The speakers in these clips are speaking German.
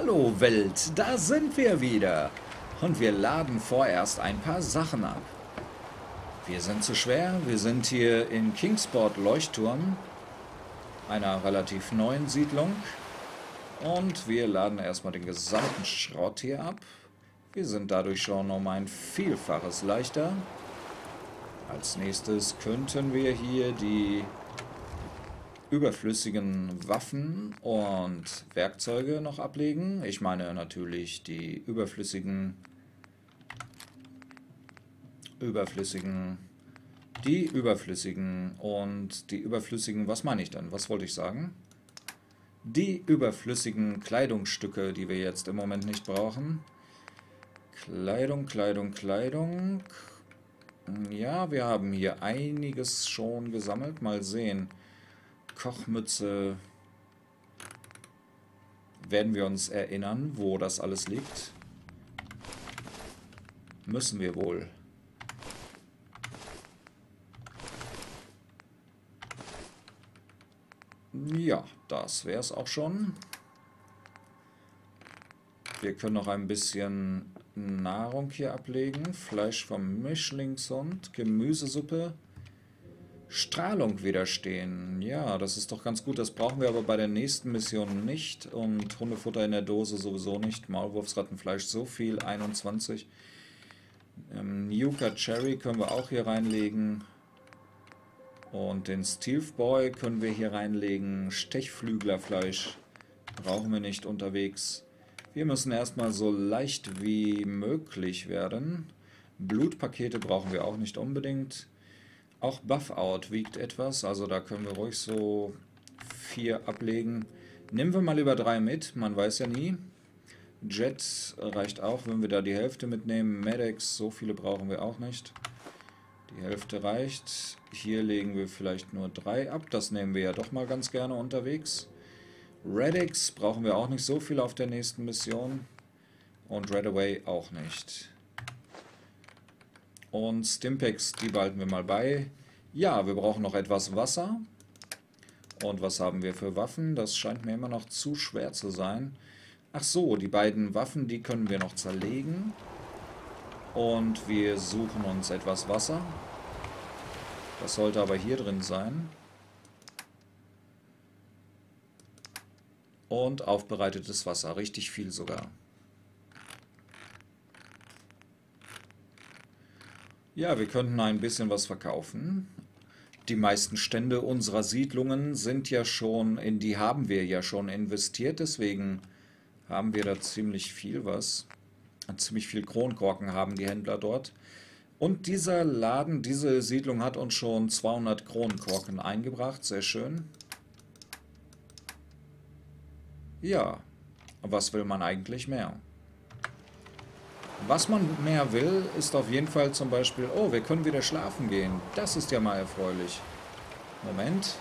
Hallo Welt, da sind wir wieder. Und wir laden vorerst ein paar Sachen ab. Wir sind zu schwer, wir sind hier in Kingsport Leuchtturm, einer relativ neuen Siedlung. Und wir laden erstmal den gesamten Schrott hier ab. Wir sind dadurch schon um ein Vielfaches leichter. Als nächstes könnten wir hier die überflüssigen Waffen und Werkzeuge noch ablegen. Ich meine natürlich die überflüssigen überflüssigen die überflüssigen und die überflüssigen, was meine ich dann? Was wollte ich sagen? Die überflüssigen Kleidungsstücke, die wir jetzt im Moment nicht brauchen. Kleidung, Kleidung, Kleidung. Ja, wir haben hier einiges schon gesammelt. Mal sehen. Kochmütze. Werden wir uns erinnern, wo das alles liegt? Müssen wir wohl. Ja, das wäre es auch schon. Wir können noch ein bisschen Nahrung hier ablegen. Fleisch vom Mischlingshund, Gemüsesuppe. Strahlung widerstehen. Ja, das ist doch ganz gut. Das brauchen wir aber bei der nächsten Mission nicht. Und Hundefutter in der Dose sowieso nicht. Maulwurfsrattenfleisch so viel, 21. Ähm, Yucca Cherry können wir auch hier reinlegen. Und den Steve Boy können wir hier reinlegen. Stechflüglerfleisch brauchen wir nicht unterwegs. Wir müssen erstmal so leicht wie möglich werden. Blutpakete brauchen wir auch nicht unbedingt. Auch Buff-Out wiegt etwas, also da können wir ruhig so vier ablegen. Nehmen wir mal lieber drei mit, man weiß ja nie. Jet reicht auch, wenn wir da die Hälfte mitnehmen. Medex, so viele brauchen wir auch nicht. Die Hälfte reicht. Hier legen wir vielleicht nur drei ab, das nehmen wir ja doch mal ganz gerne unterwegs. Redix brauchen wir auch nicht so viel auf der nächsten Mission. Und Redaway auch nicht. Und Stimpex, die behalten wir mal bei. Ja, wir brauchen noch etwas Wasser. Und was haben wir für Waffen? Das scheint mir immer noch zu schwer zu sein. Ach so, die beiden Waffen, die können wir noch zerlegen. Und wir suchen uns etwas Wasser. Das sollte aber hier drin sein. Und aufbereitetes Wasser, richtig viel sogar. Ja, wir könnten ein bisschen was verkaufen. Die meisten Stände unserer Siedlungen sind ja schon, in die haben wir ja schon investiert, deswegen haben wir da ziemlich viel was. Ziemlich viel Kronkorken haben die Händler dort. Und dieser Laden, diese Siedlung hat uns schon 200 Kronkorken eingebracht, sehr schön. Ja, was will man eigentlich mehr? Was man mehr will, ist auf jeden Fall zum Beispiel, oh, wir können wieder schlafen gehen. Das ist ja mal erfreulich. Moment.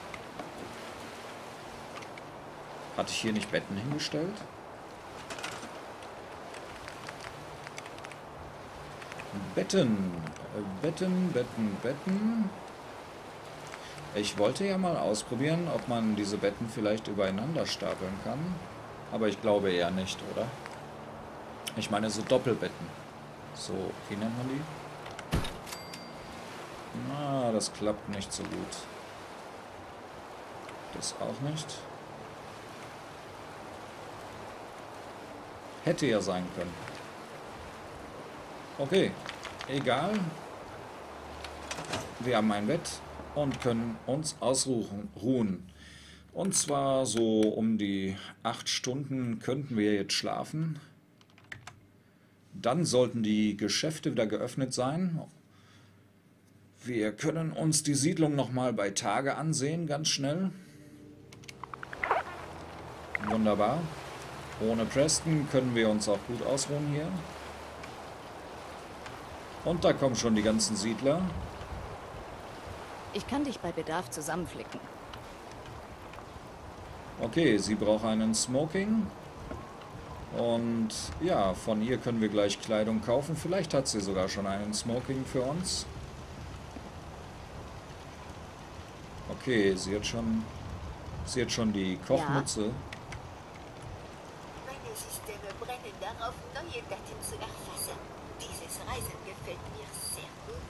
Hatte ich hier nicht Betten hingestellt? Betten. Betten, Betten, Betten. Ich wollte ja mal ausprobieren, ob man diese Betten vielleicht übereinander stapeln kann. Aber ich glaube eher nicht, oder? Ich meine so Doppelbetten. So, wie nennt man die? Na, das klappt nicht so gut. Das auch nicht. Hätte ja sein können. Okay, egal. Wir haben ein Bett und können uns ausruhen. Und zwar so um die acht Stunden könnten wir jetzt schlafen. Dann sollten die Geschäfte wieder geöffnet sein. Wir können uns die Siedlung nochmal bei Tage ansehen, ganz schnell. Wunderbar. Ohne Preston können wir uns auch gut ausruhen hier. Und da kommen schon die ganzen Siedler. Ich kann dich bei Bedarf zusammenflicken. Okay, sie braucht einen Smoking. Und ja, von ihr können wir gleich Kleidung kaufen. Vielleicht hat sie sogar schon einen Smoking für uns. Okay, sie hat schon, sie hat schon die Kochmütze. Systeme brennen darauf, neue Daten zu erfassen. Dieses Reisen gefällt mir sehr gut.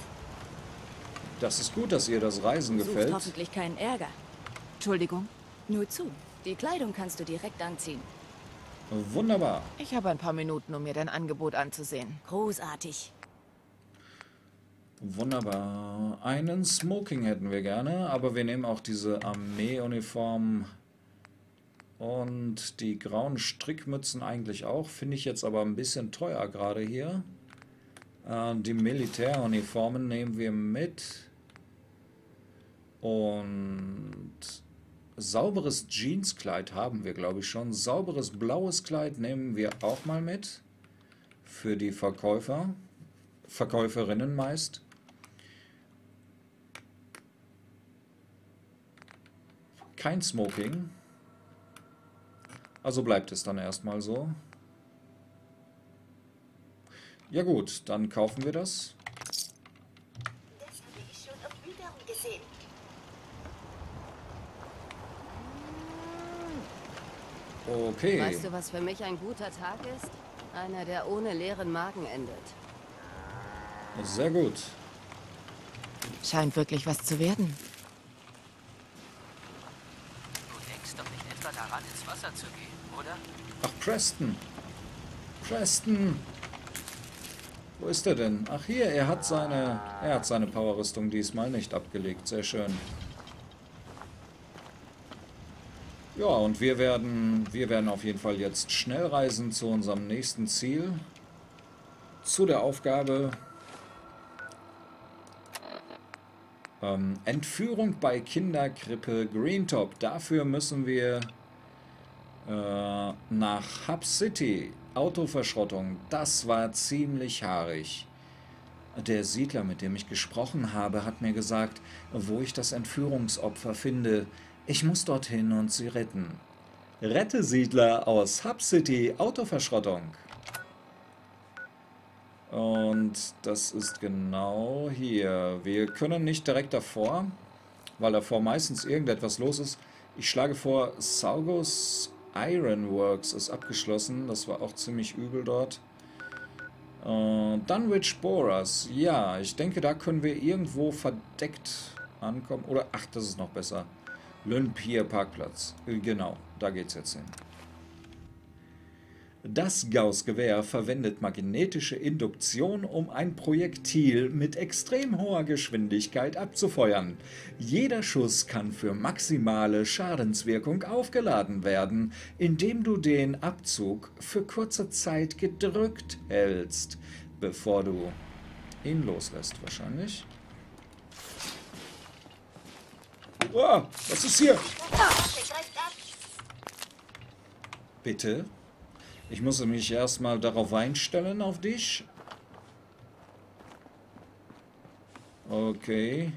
Das ist gut, dass ihr das Reisen Sucht gefällt. hoffentlich keinen Ärger. Entschuldigung, Nur zu. Die Kleidung kannst du direkt anziehen. Wunderbar. ich habe ein paar Minuten, um mir dein Angebot anzusehen. Großartig. Wunderbar. Einen Smoking hätten wir gerne, aber wir nehmen auch diese Armeeuniform und die grauen Strickmützen eigentlich auch. Finde ich jetzt aber ein bisschen teuer gerade hier. Äh, die Militäruniformen nehmen wir mit. Und sauberes Jeanskleid haben wir, glaube ich, schon. Sauberes blaues Kleid nehmen wir auch mal mit. Für die Verkäufer. Verkäuferinnen meist. Kein Smoking. Also bleibt es dann erstmal so. Ja gut, dann kaufen wir das habe ich schon auf Bildern gesehen. Okay. Weißt du, was für mich ein guter Tag ist? Einer, der ohne leeren Magen endet. Sehr gut. Scheint wirklich was zu werden. Du denkst doch nicht etwa daran, ins Wasser zu gehen, oder? Ach, Preston. Preston. Wo ist er denn? Ach hier, er hat seine, er hat seine Powerrüstung diesmal nicht abgelegt. Sehr schön. Ja, und wir werden, wir werden auf jeden Fall jetzt schnell reisen zu unserem nächsten Ziel. Zu der Aufgabe ähm, Entführung bei Kinderkrippe Greentop. Dafür müssen wir äh, nach Hub City. Autoverschrottung. Das war ziemlich haarig. Der Siedler, mit dem ich gesprochen habe, hat mir gesagt, wo ich das Entführungsopfer finde. Ich muss dorthin und sie retten. Rette Siedler aus Hub City. Autoverschrottung. Und das ist genau hier. Wir können nicht direkt davor, weil davor meistens irgendetwas los ist. Ich schlage vor, Saugos Ironworks ist abgeschlossen. Das war auch ziemlich übel dort. Äh, Dunwich Boras. Ja, ich denke, da können wir irgendwo verdeckt ankommen. Oder, ach, das ist noch besser. Lynn-Pier Parkplatz. Äh, Genau, da geht's jetzt hin. Das Gauss-Gewehr verwendet magnetische Induktion, um ein Projektil mit extrem hoher Geschwindigkeit abzufeuern. Jeder Schuss kann für maximale Schadenswirkung aufgeladen werden, indem du den Abzug für kurze Zeit gedrückt hältst, bevor du ihn loslässt wahrscheinlich. Oh, was ist hier? Bitte? Ich muss mich erstmal darauf einstellen, auf dich. Okay.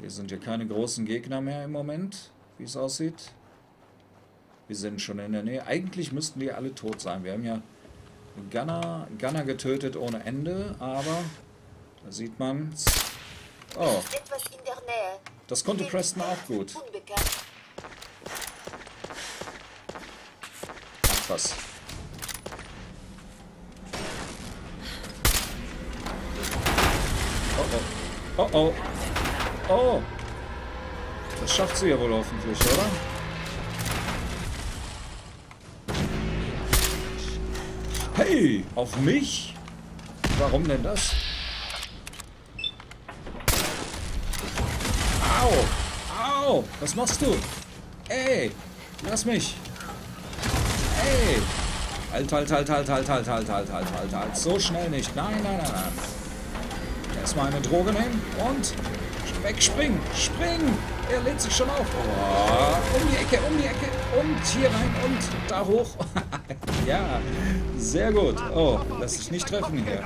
Hier sind ja keine großen Gegner mehr im Moment, wie es aussieht. Wir sind schon in der Nähe. Eigentlich müssten die alle tot sein. Wir haben ja Gunner, Gunner getötet ohne Ende, aber da sieht man. Oh, das konnte Preston auch gut. Ach was. Oh oh. Oh oh. Oh. Das schafft sie ja wohl hoffentlich, oder? Hey, auf mich? Warum denn das? Au! Au! Was machst du? Ey! Lass mich! Ey! Halt, halt, halt, halt, halt, halt, halt, halt, halt, halt, halt. So schnell nicht. Nein, nein, nein, nein. Erstmal eine Droge nehmen und wegspringen. Springen! Er lädt sich schon auf. Oh, um die Ecke, um die Ecke. Und hier rein und da hoch. ja, sehr gut. Oh, lass dich nicht treffen hier.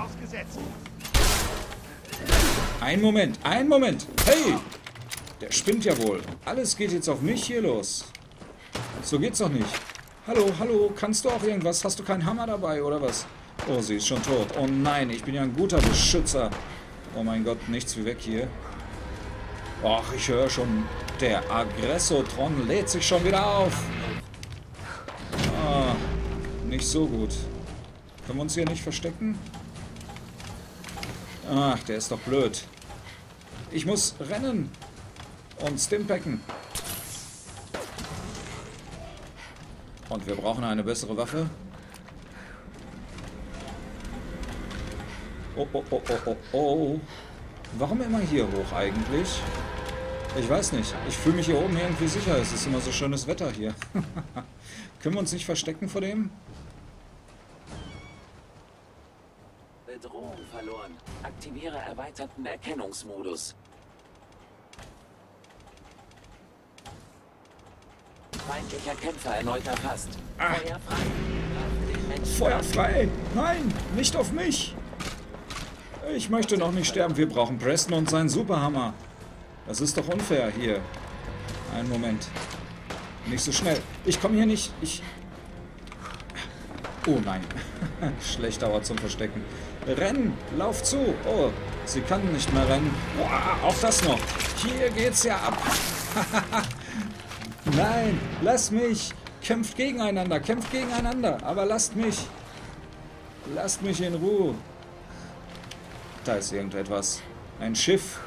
Ein Moment, ein Moment. Hey! Der spinnt ja wohl. Alles geht jetzt auf mich hier los. So geht's doch nicht. Hallo, hallo, kannst du auch irgendwas? Hast du keinen Hammer dabei oder was? Oh, sie ist schon tot. Oh nein, ich bin ja ein guter Beschützer. Oh mein Gott, nichts wie weg hier. Och, ich höre schon, der Aggressotron lädt sich schon wieder auf. nicht so gut. Können wir uns hier nicht verstecken? Ach, der ist doch blöd. Ich muss rennen und Stimpacken. Und wir brauchen eine bessere Waffe. Oh, oh, oh, oh, oh, oh. Warum immer hier hoch eigentlich? Ich weiß nicht. Ich fühle mich hier oben irgendwie sicher. Es ist immer so schönes Wetter hier. Können wir uns nicht verstecken vor dem? Bedrohung verloren. Aktiviere erweiterten Erkennungsmodus. Feindlicher Kämpfer erneut erfasst. Ah. Feuer frei. Feuer frei! Nein, nicht auf mich! Ich möchte noch nicht sterben. Wir brauchen Preston und seinen Superhammer. Das ist doch unfair hier. Einen Moment. Nicht so schnell. Ich komme hier nicht. Ich. Oh nein. Schlechter Ort zum Verstecken. Rennen! Lauf zu! Oh, sie kann nicht mehr rennen. Boah, auch das noch. Hier geht's ja ab. Nein, lass mich. Kämpft gegeneinander, kämpft gegeneinander. Aber lasst mich. Lasst mich in Ruhe. Da ist irgendetwas. Ein Schiff.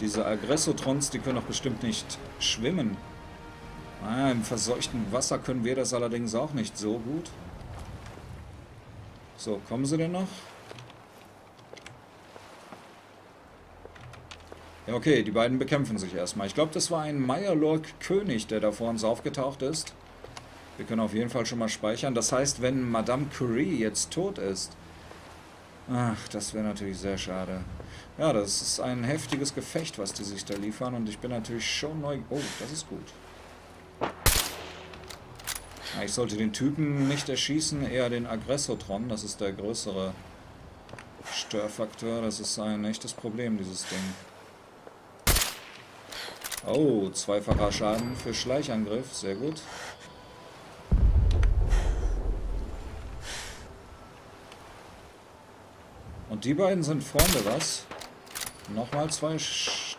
Diese Aggressotrons, die können doch bestimmt nicht schwimmen. Ah, Im verseuchten Wasser können wir das allerdings auch nicht so gut. So, kommen sie denn noch? Ja, okay, die beiden bekämpfen sich erstmal. Ich glaube, das war ein Meyerlork-König, der da vor uns aufgetaucht ist. Wir können auf jeden Fall schon mal speichern. Das heißt, wenn Madame Curie jetzt tot ist... Ach, das wäre natürlich sehr schade. Ja, das ist ein heftiges Gefecht, was die sich da liefern. Und ich bin natürlich schon neu... Oh, das ist gut. Ja, ich sollte den Typen nicht erschießen, eher den Aggressotron. Das ist der größere Störfaktor. Das ist ein echtes Problem, dieses Ding. Oh, zweifacher Schaden für Schleichangriff. Sehr gut. Und die beiden sind Freunde, was? Nochmal zwei,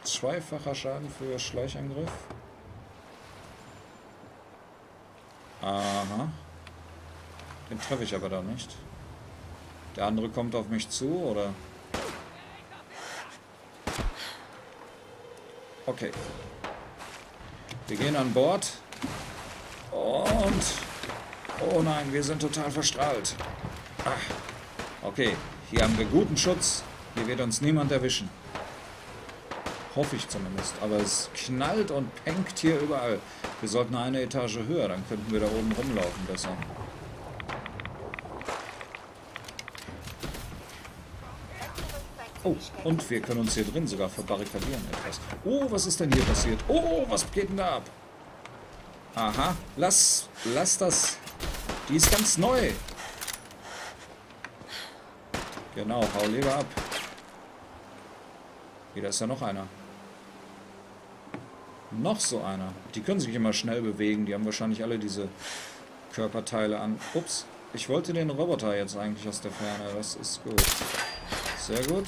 zweifacher Schaden für Schleichangriff. Aha. Den treffe ich aber da nicht. Der andere kommt auf mich zu, oder? Okay. Wir gehen an Bord. Und... Oh nein, wir sind total verstrahlt. Ach. Okay, hier haben wir guten Schutz. Hier wird uns niemand erwischen. Hoffe ich zumindest. Aber es knallt und penkt hier überall. Wir sollten eine Etage höher, dann könnten wir da oben rumlaufen besser. Oh, und wir können uns hier drin sogar verbarrikadieren etwas. Oh, was ist denn hier passiert? Oh, was geht denn da ab? Aha, lass, lass das. Die ist ganz neu. Genau, hau lieber ab. Hier, da ist ja noch einer. Noch so einer. Die können sich immer schnell bewegen. Die haben wahrscheinlich alle diese Körperteile an. Ups. Ich wollte den Roboter jetzt eigentlich aus der Ferne. Das ist gut. Sehr gut.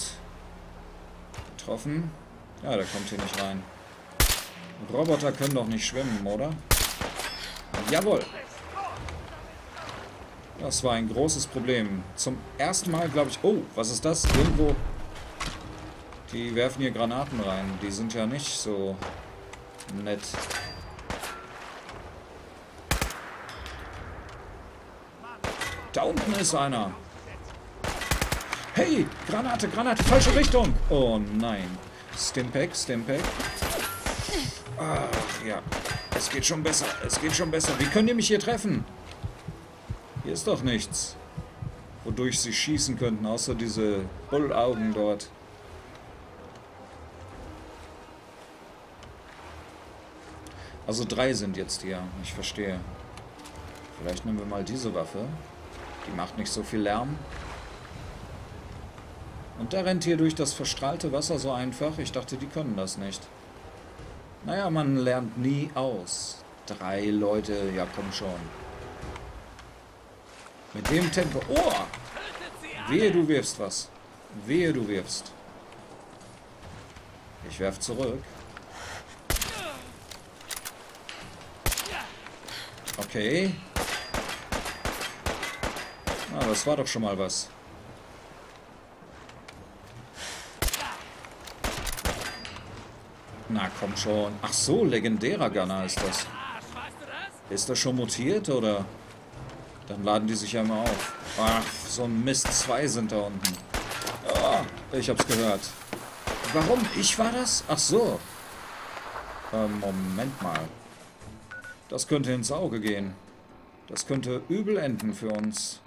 Getroffen. Ja, der kommt hier nicht rein. Roboter können doch nicht schwimmen, oder? Jawohl. Das war ein großes Problem. Zum ersten Mal, glaube ich... Oh, was ist das? Irgendwo... Die werfen hier Granaten rein. Die sind ja nicht so nett. Da unten ist einer. Hey, Granate, Granate, falsche Richtung. Oh nein. Stimpack, Stimpack. Ach ja, es geht schon besser, es geht schon besser. Wie könnt ihr mich hier treffen? Hier ist doch nichts. Wodurch sie schießen könnten, außer diese Bullaugen dort. Also drei sind jetzt hier, ich verstehe. Vielleicht nehmen wir mal diese Waffe. Die macht nicht so viel Lärm. Und der rennt hier durch das verstrahlte Wasser so einfach. Ich dachte, die können das nicht. Naja, man lernt nie aus. Drei Leute, ja komm schon. Mit dem Tempo. Oh! Wehe, du wirfst was. Wehe, du wirfst. Ich werf zurück. Okay. das war doch schon mal was. Na komm schon. Ach so, legendärer Gunner ist das. Ist das schon mutiert oder? Dann laden die sich ja immer auf. Ach, so ein Mist. Zwei sind da unten. Oh, ich hab's gehört. Warum? Ich war das? Ach so. Ähm, Moment mal. Das könnte ins Auge gehen. Das könnte übel enden für uns.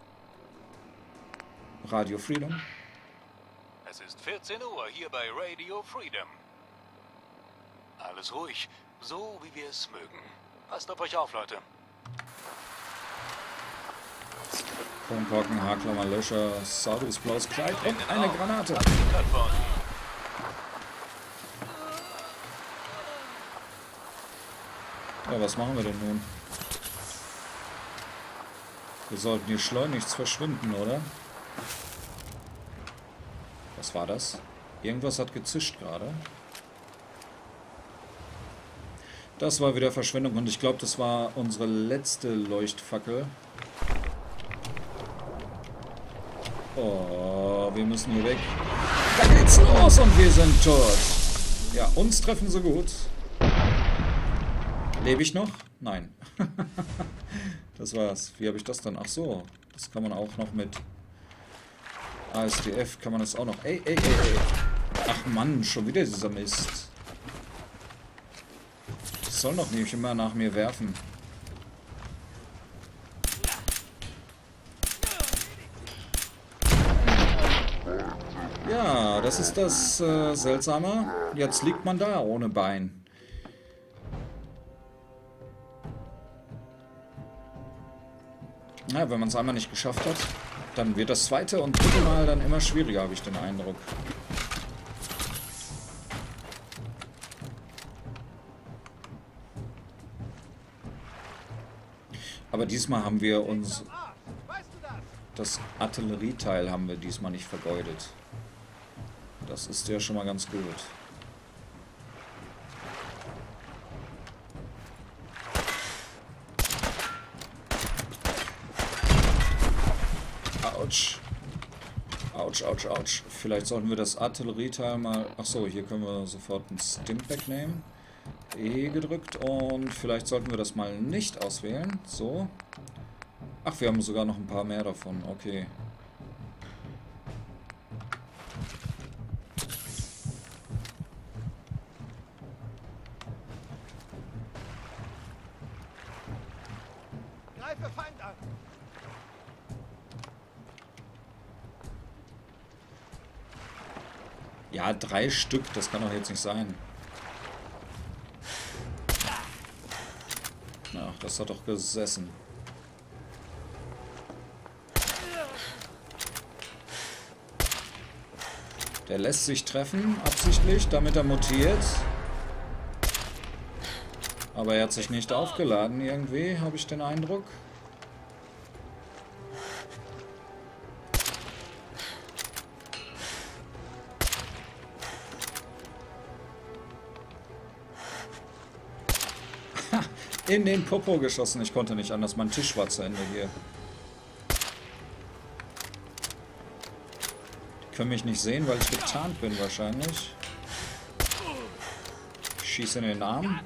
Radio Freedom. Es ist 14 Uhr hier bei Radio Freedom. Alles ruhig, so wie wir es mögen. Passt auf euch auf, Leute. Kronkorken, Haarklammer, Löscher, sauberes blaues Kleid und eine Granate. Ja, was machen wir denn nun? Wir sollten hier schleunigst verschwinden, oder? Was war das? Irgendwas hat gezischt gerade. Das war wieder Verschwendung und ich glaube, das war unsere letzte Leuchtfackel. Oh, wir müssen hier weg. Da geht's los und wir sind tot. Ja, uns treffen sie gut. Lebe ich noch? Nein. das war's. Wie habe ich das dann? Ach so, das kann man auch noch mit ASDF, kann man das auch noch... Ey, ey, ey, ey. Ach Mann, schon wieder dieser Mist. Soll doch nicht immer nach mir werfen. Ja, das ist das äh, Seltsame. Jetzt liegt man da ohne Bein. Ja, wenn man es einmal nicht geschafft hat, dann wird das zweite und dritte Mal dann immer schwieriger, habe ich den Eindruck. Aber diesmal haben wir uns... Das Artillerieteil haben wir diesmal nicht vergeudet. Das ist ja schon mal ganz gut. Autsch. Autsch, Autsch, Autsch. Vielleicht sollten wir das Artillerieteil mal... Achso, hier können wir sofort ein Stimpack nehmen. E gedrückt und vielleicht sollten wir das mal nicht auswählen. So. Ach, wir haben sogar noch ein paar mehr davon. Okay. Greife Feind an! Ja, drei Stück, das kann doch jetzt nicht sein. Ach, das hat doch gesessen. Der lässt sich treffen, absichtlich, damit er mutiert. Aber er hat sich nicht aufgeladen irgendwie, habe ich den Eindruck. In den Popo geschossen. Ich konnte nicht anders. Mein Tisch war zu Ende hier. Die können mich nicht sehen, weil ich getarnt bin wahrscheinlich. Ich schieße in den Arm.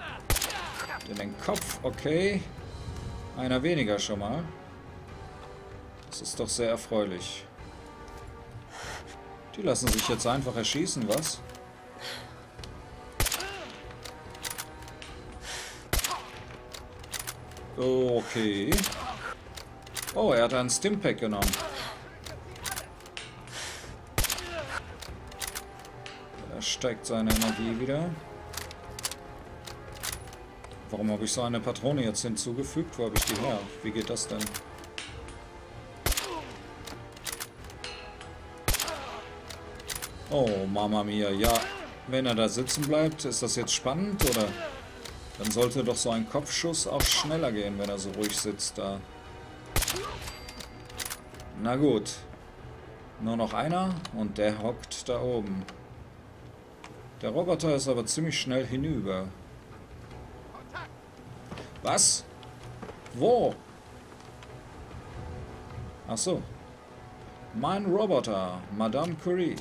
In den Kopf. Okay. Einer weniger schon mal. Das ist doch sehr erfreulich. Die lassen sich jetzt einfach erschießen, was? Okay. Oh, er hat einen Stimpack genommen. Er steigt seine Energie wieder. Warum habe ich so eine Patrone jetzt hinzugefügt? Wo habe ich die her? Wie geht das denn? Oh, Mama Mia. Ja, wenn er da sitzen bleibt, ist das jetzt spannend, oder... Dann sollte doch so ein Kopfschuss auch schneller gehen, wenn er so ruhig sitzt da. Na gut. Nur noch einer und der hockt da oben. Der Roboter ist aber ziemlich schnell hinüber. Was? Wo? Ach so. Mein Roboter, Madame Curie.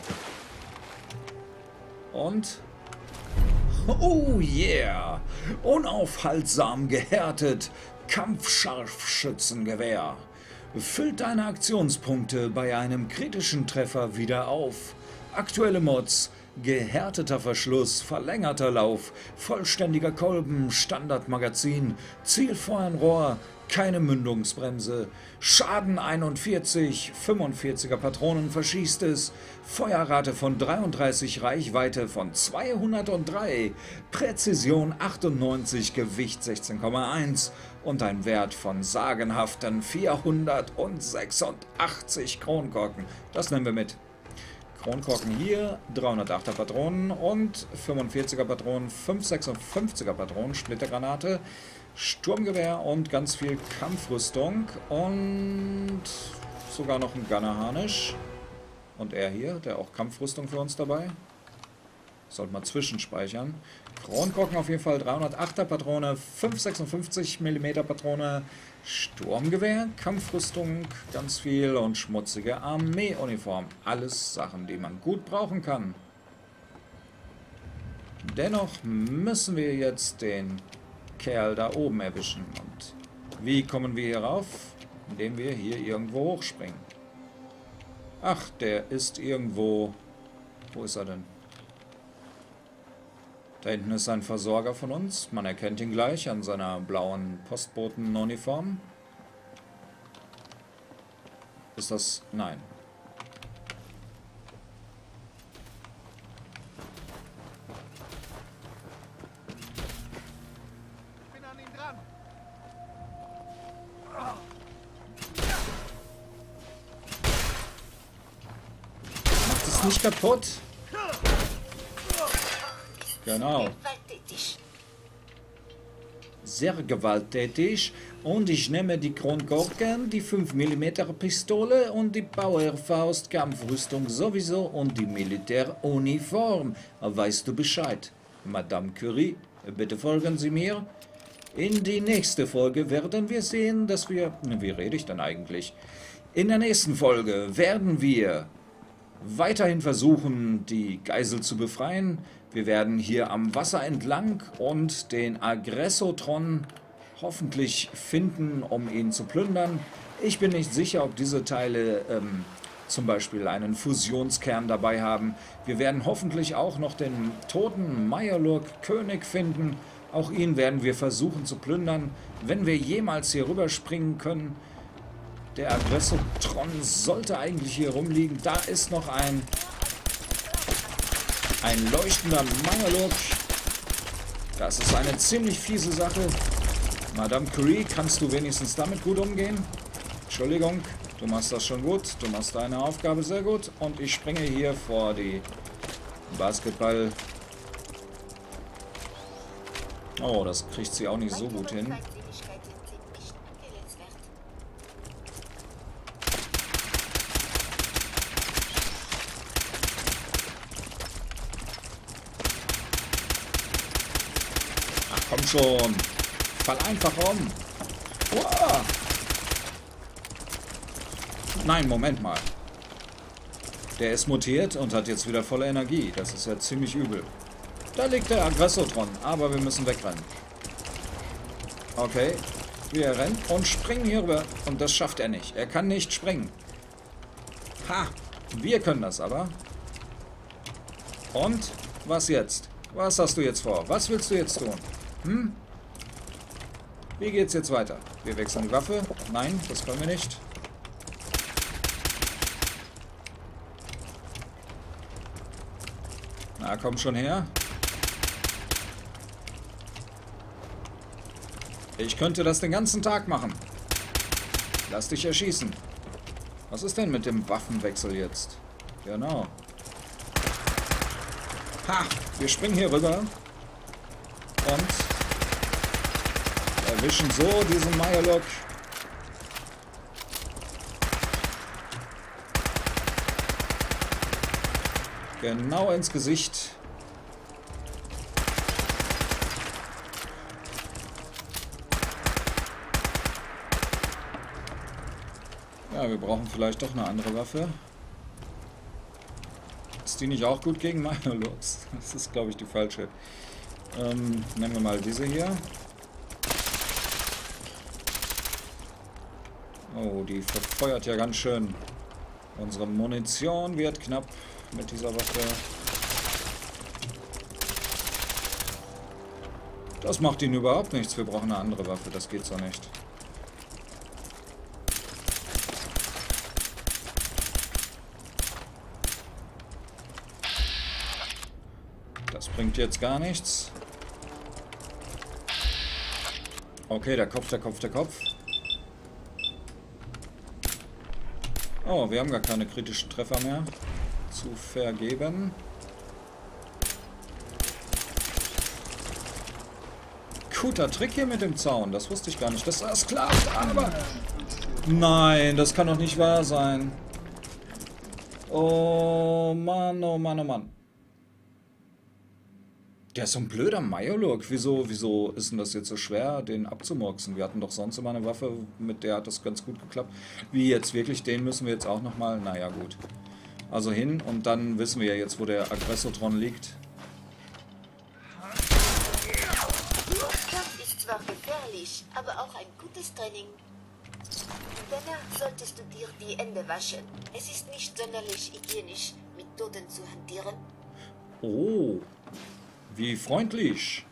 Und... Oh yeah! Unaufhaltsam gehärtet. Kampfscharfschützengewehr. Füllt deine Aktionspunkte bei einem kritischen Treffer wieder auf. Aktuelle Mods. Gehärteter Verschluss, verlängerter Lauf, vollständiger Kolben, Standardmagazin, Zielfeuernrohr, keine Mündungsbremse, Schaden 41, 45er Patronen verschießt es, Feuerrate von 33, Reichweite von 203, Präzision 98, Gewicht 16,1 und ein Wert von sagenhaften 486 Kronkorken. Das nehmen wir mit. Kronkorken hier, 308er Patronen und 45er Patronen, 556er Patronen, Splittergranate, Sturmgewehr und ganz viel Kampfrüstung und sogar noch ein Gunnerharnisch. Und er hier, der auch Kampfrüstung für uns dabei. Sollte mal zwischenspeichern. Kronkorken auf jeden Fall, 308er Patrone, 556 mm Patrone, Sturmgewehr, Kampfrüstung, ganz viel und schmutzige Armeeuniform. Alles Sachen, die man gut brauchen kann. Dennoch müssen wir jetzt den Kerl da oben erwischen. Und wie kommen wir hier rauf? Indem wir hier irgendwo hochspringen. Ach, der ist irgendwo... Wo ist er denn? Da hinten ist ein Versorger von uns. Man erkennt ihn gleich an seiner blauen Postbotenuniform. Ist das... Nein. Macht es nicht kaputt? Genau. Sehr gewalttätig. Und ich nehme die Kronkorken, die 5mm Pistole und die Powerfaust Kampfrüstung sowieso und die Militäruniform. Weißt du Bescheid? Madame Curie, bitte folgen Sie mir. In die nächste Folge werden wir sehen, dass wir... Wie rede ich denn eigentlich? In der nächsten Folge werden wir weiterhin versuchen, die Geisel zu befreien. Wir werden hier am Wasser entlang und den Aggressotron hoffentlich finden, um ihn zu plündern. Ich bin nicht sicher, ob diese Teile ähm, zum Beispiel einen Fusionskern dabei haben. Wir werden hoffentlich auch noch den toten Meyerlurk König finden. Auch ihn werden wir versuchen zu plündern, wenn wir jemals hier rüberspringen können. Der Aggressotron sollte eigentlich hier rumliegen. Da ist noch ein, ein leuchtender Meyerlurk. Das ist eine ziemlich fiese Sache. Madame Curie, kannst du wenigstens damit gut umgehen? Entschuldigung, du machst das schon gut. Du machst deine Aufgabe sehr gut. Und ich springe hier vor die Basketball... Oh, das kriegt sie auch nicht so gut hin. Feindseligkeiten sind nicht empfehlenswert. Ach komm schon. Fall einfach um. Uah. Nein, Moment mal. Der ist mutiert und hat jetzt wieder volle Energie. Das ist ja ziemlich übel. Da liegt der Aggressotron, aber wir müssen wegrennen. Okay. Wir rennen und springen hier rüber. Und das schafft er nicht. Er kann nicht springen. Ha! Wir können das aber. Und? Was jetzt? Was hast du jetzt vor? Was willst du jetzt tun? Hm? Wie geht's jetzt weiter? Wir wechseln die Waffe. Nein, das können wir nicht. Na, komm schon her. Ich könnte das den ganzen Tag machen. Lass dich erschießen. Was ist denn mit dem Waffenwechsel jetzt? Genau. Ha! Wir springen hier rüber. Und erwischen so diesen Meyerlock. Genau ins Gesicht. Ja, wir brauchen vielleicht doch eine andere Waffe. Ist die nicht auch gut gegen Mirelurks? Das ist, glaube ich, die falsche. Ähm, nehmen wir mal diese hier. Oh, die verfeuert ja ganz schön. Unsere Munition wird knapp mit dieser Waffe. Das macht ihnen überhaupt nichts. Wir brauchen eine andere Waffe. Das geht so nicht. Das bringt jetzt gar nichts. Okay, der Kopf, der Kopf, der Kopf. Oh, wir haben gar keine kritischen Treffer mehr zu vergeben. Guter Trick hier mit dem Zaun. Das wusste ich gar nicht, dass das klappt. Aber... Nein, das kann doch nicht wahr sein. Oh Mann, oh Mann, oh Mann. Der ist so ein blöder Majolok. Wieso, wieso ist denn das jetzt so schwer, den abzumurksen? Wir hatten doch sonst immer eine Waffe, mit der hat das ganz gut geklappt. Wie jetzt wirklich, den müssen wir jetzt auch nochmal... Naja, gut. Also hin und dann wissen wir ja jetzt, wo der Aggressotron liegt. Kampf ist zwar gefährlich, aber auch ein gutes Training. Danach solltest du dir die Hände waschen. Es ist nicht sonderlich hygienisch, mit Toten zu hantieren. Oh, wie freundlich.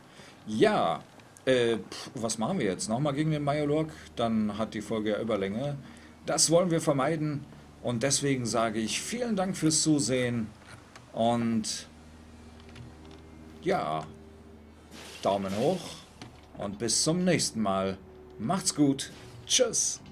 Ja, äh, pff, was machen wir jetzt? Nochmal gegen den Majolok? Dann hat die Folge ja Überlänge. Das wollen wir vermeiden. Und deswegen sage ich vielen Dank fürs Zusehen. Und ja, Daumen hoch. Und bis zum nächsten Mal. Macht's gut. Tschüss.